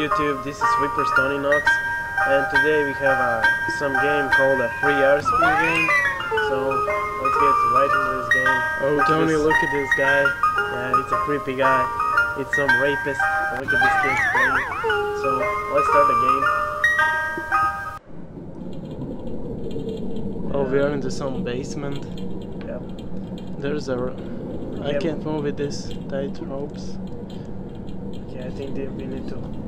YouTube, this is Sweepers Tony Nox and today we have uh, some game called a free RSP game so let's get right into this game. Oh, Look Tony, look at this guy. Yeah, it's a creepy guy. It's some rapist. Look at this kid's playing. So let's start the game. Oh, we are into some basement. Yep. There's a... I Yep. can't move with this tight ropes. Okay, I think that we need to.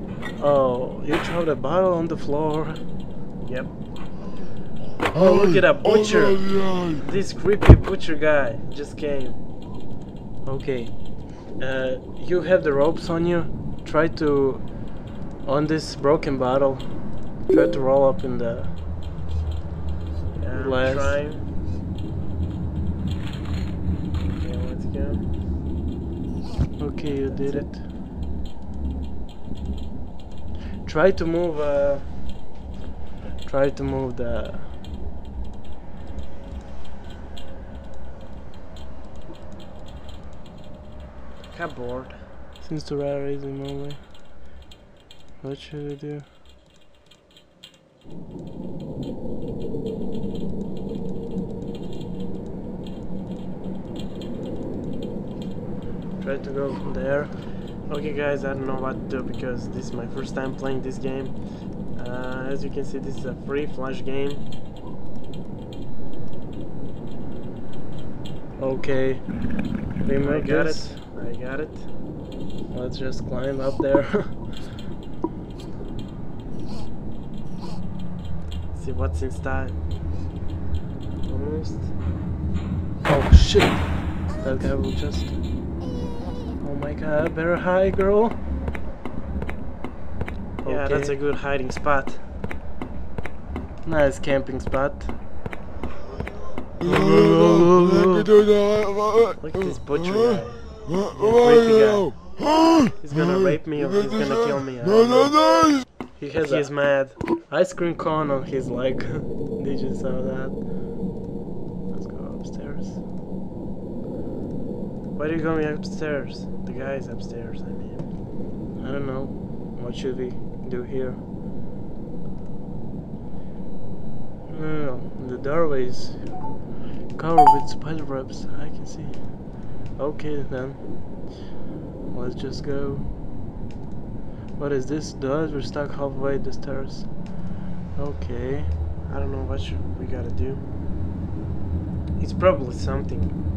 Oh, you throw the bottle on the floor. Yep. Oh, look at that butcher. This creepy butcher guy just came. Okay. Uh, you have the ropes on you. Try to. On this broken bottle. Try to roll up in the. Yeah, trying. Okay, let's go. Okay, you did it. Try to move. Uh, try to move the. Cupboard. Since the rat is moving. What should I do? Try to go from there. Okay, guys, I don't know what to do because this is my first time playing this game. Uh, as you can see, this is a free flash game. Okay. I got this. it. I got it. Let's just climb up there. See what's inside. Almost. oh shit! That guy will just. My god, better hide, girl. Yeah, that's a good hiding spot. Nice camping spot. Look at this butcher guy. Creepy guy. He's gonna rape me or he's gonna kill me. I don't know. He has He's a mad. ice cream cone on his leg. Did you saw that? Let's go upstairs. Why are you going upstairs? The guy's upstairs, I mean. I don't know. What should we do here? No, the doorway is covered with spider webs. I can see. Okay then. Let's just go. What is this? Doors we're stuck halfway the stairs. Okay. I don't know what we gotta do. It's probably something.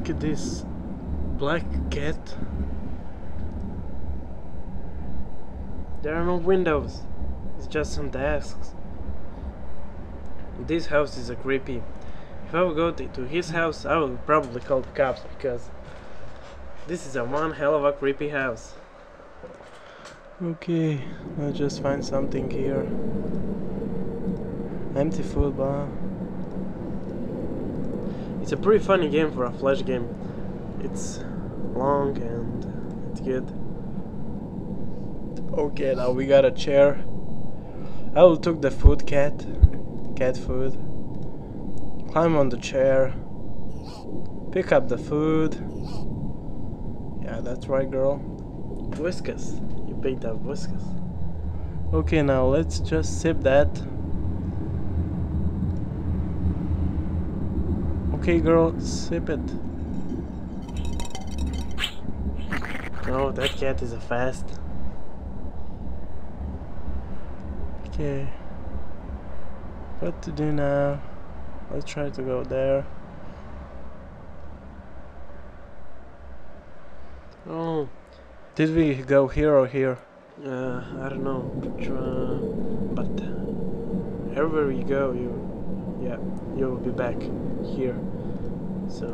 Look at this black cat. There are no windows. It's just some desks. This house is a creepy. If I would go to his house, I would probably call the cops because this is a one hell of a creepy house. Okay, I'll just find something here. Empty food bar. It's a pretty funny game for a flash game. It's long and it's good. Okay, now we got a chair. I will took the food cat. Cat food. Climb on the chair. Pick up the food. Yeah, that's right, girl. Whiskas. You picked up whiskas. Okay, now let's just sip that. Okay, girl, sip it. Oh, that cat is a fast. Okay. What to do now? Let's try to go there. Oh, Did we go here or here? uh, I don't know. Try, but everywhere you go, you, yeah, you will be back here. So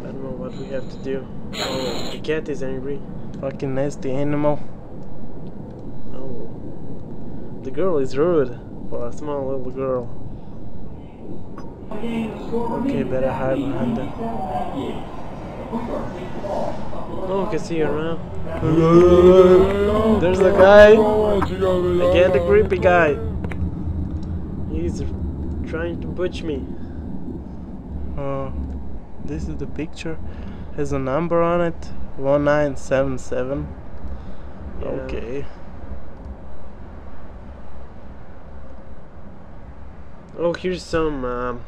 I don't know what we have to do. Oh, the cat is angry. Fucking nasty animal. Oh, the girl is rude for a small little girl. Okay, better hide behind them. Oh, I can see her now. There's a guy. Again, the creepy guy. He's trying to butch me. Uh, this is the picture. Has a number on it. 1977. Yeah. Okay. Oh, here's some. Um,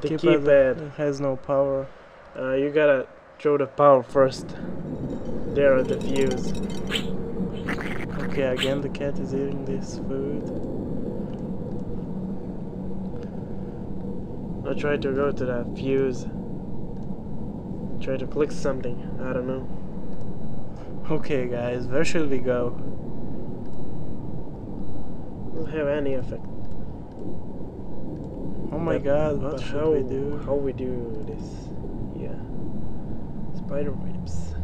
the Keypad keypad. has no power. Uh, you gotta throw the power first. There are the views. Okay, again the cat is eating this food. I tried to go to that fuse. Try to click something. I don't know. Okay guys, where should we go? Doesn't have any effect. Oh my But- god, what should how, we do? How we do this? Yeah. Spider webs.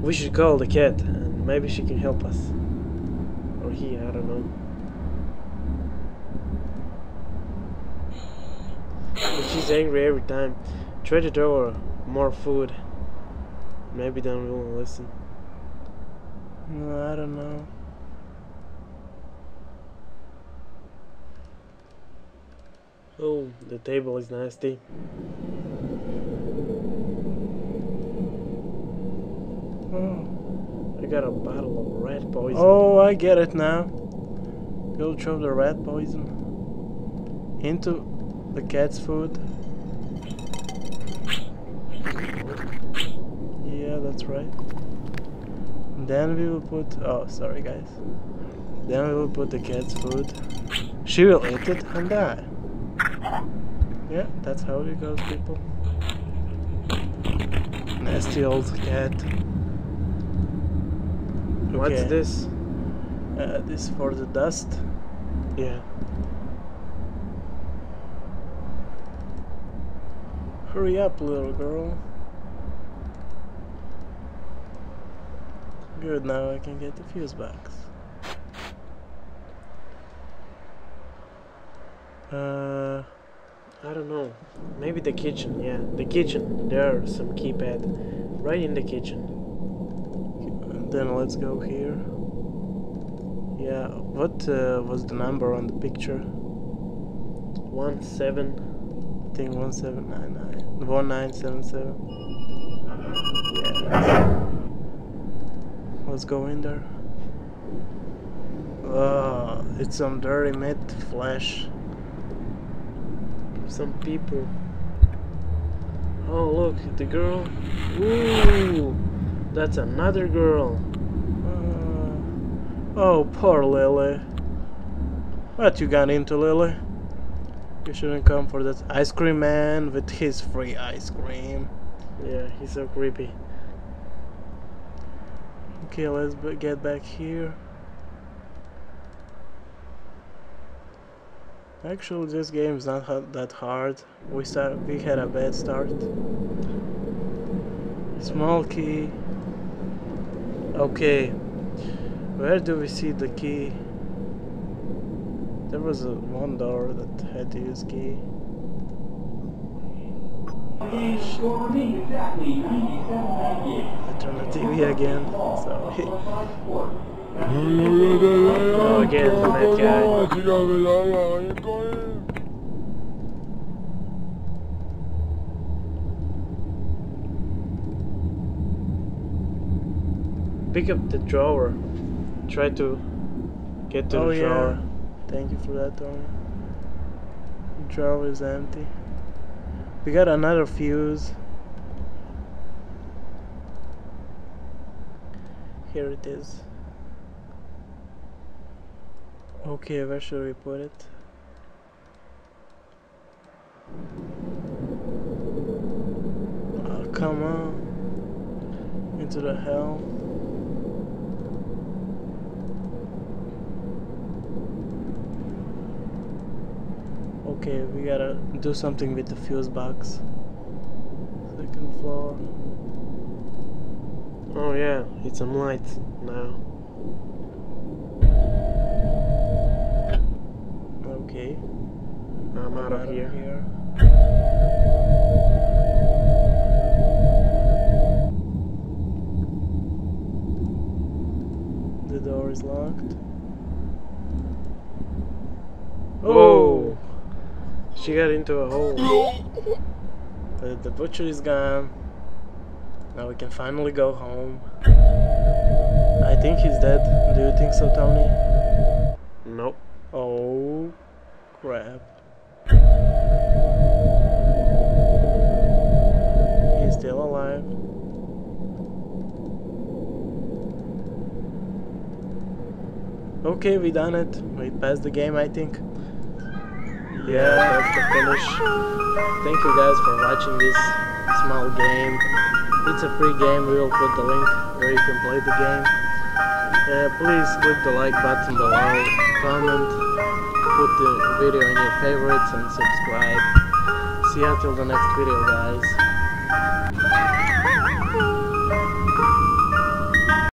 We should call the cat and maybe she can help us. Or he, I don't know. But she's angry every time. Try to throw her more food. Maybe then we won't listen. No, I don't know. Oh, the table is nasty. Oh. I got a bottle of rat poison. oh, I get it now. Go throw the rat poison into the cat's food. Yeah, that's right. Then we will put. Oh, sorry, guys. Then we will put the cat's food. She will eat it and die. Yeah, that's how it goes, people. Nasty old cat. What's Okay. this? Uh, this for the dust. Yeah. Hurry up, little girl. Good, now I can get the fuse box. Uh, I don't know. Maybe the kitchen. Yeah, the kitchen. There are some keypad right in the kitchen. then let's go here. Yeah, what uh, was the number on the picture? One seven. I think 1799. 1977. Yeah. Let's go in there. Oh, it's some dirty meat flesh. Some people. Oh look, the girl. Ooh, that's another girl. Uh, oh, poor Lily. What you got into, Lily? You shouldn't come for that ice cream man with his free ice cream. Yeah, he's so creepy. Okay, let's b- get back here. Actually, this game is not ha- that hard. We start. We had a bad start. Small key. Okay. Where do we see the key? There was a one door that had to use key. I turned the TV again. Sorry. Oh, again, the mad guy. Pick up the drawer. Try to get to oh the drawer. yeah. Thank you for that, Tony. Drawer is empty. We got another fuse. Here it is. Okay, where should we put it? Oh, come on. Into the hell. Okay, we gotta do something with the fuse box. Second floor. Oh yeah, it's some light now. Okay. I'm out of here. The door is locked. Oh, She got into a hole. The, the butcher is gone. Now we can finally go home. I think he's dead. Do you think so, Tony? Nope. Oh, crap. He's still alive. Okay, we done it. We passed the game, I think. Yeah, that's the finish. Thank you guys for watching this small game. It's a free game. We will put the link where you can play the game. Uh, please click the like button below, comment, put the video in your favorites and subscribe. See you until the next video guys.